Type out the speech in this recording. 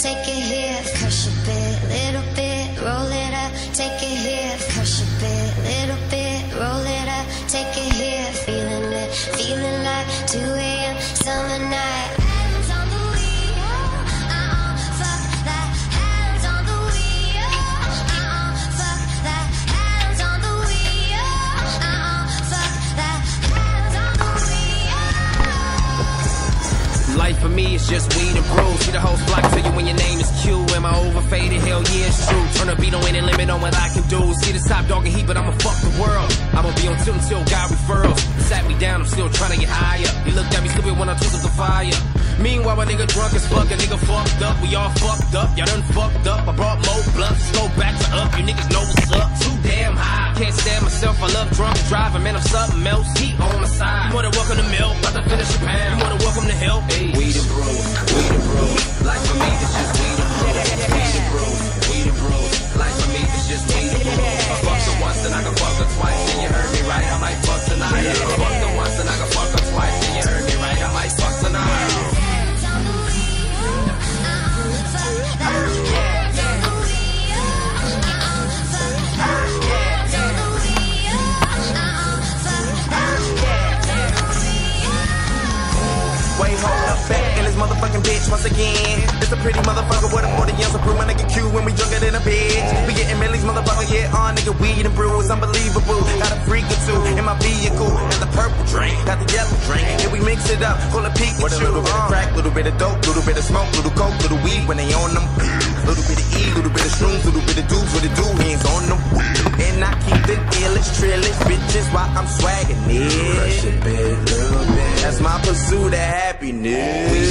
Take it here, crush a bit, little bit, roll it up, take it here. For me it's just weed and brew. See the whole block tell you when your name is Q. Am I overfaded? Hell yeah, it's true. Turn the beat on any limit on what I can do. See the top dog and heat, but I'ma fuck the world. I'ma be on tilt until God referrals. Sat me down, I'm still trying to get higher. He looked at me stupid when I took up the fire. Meanwhile, my nigga drunk as fuck, a nigga fucked up. We all fucked up, y'all done fucked up. I brought more blunts, go back to up. You niggas know what's up. Too damn high, can't stand myself. I love drunk driving, man. I'm something else. Heat on my side. You wanna welcome to milk, about to finish your pound. You wanna welcome to help? Bitch once again. It's a pretty motherfucker with a 40 ounce of brew. My nigga Q when we drunker than a bitch. We getting millies, motherfucker, yeah, on nigga weed and brew. It's unbelievable. Got a freak or two in my vehicle. Got the purple drink, got the yellow drink. And we mix it up, call it Pikachu. With a little bit of uh. crack, little bit of dope, little bit of smoke, little coke, little weed when they on them. Little bit of E, little bit of shrooms, little bit of dudes with the do hands on them. And I keep the illest, trillest bitches while I'm swagging it. Crush a bit, little bit. That's my pursuit of happiness. We